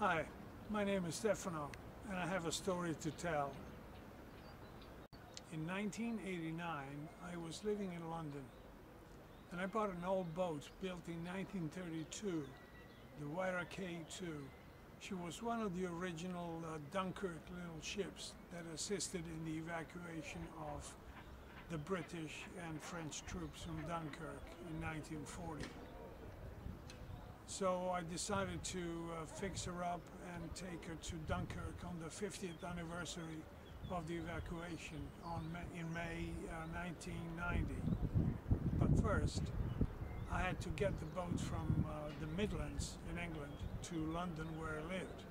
Hi, my name is Stefano and I have a story to tell. In 1989 I was living in London and I bought an old boat built in 1932, the Wairakei II. She was one of the original uh, Dunkirk little ships that assisted in the evacuation of the British and French troops from Dunkirk in 1940. So I decided to uh, fix her up and take her to Dunkirk on the 50th anniversary of the evacuation on in May uh, 1990. But first, I had to get the boat from uh, the Midlands in England to London where I lived.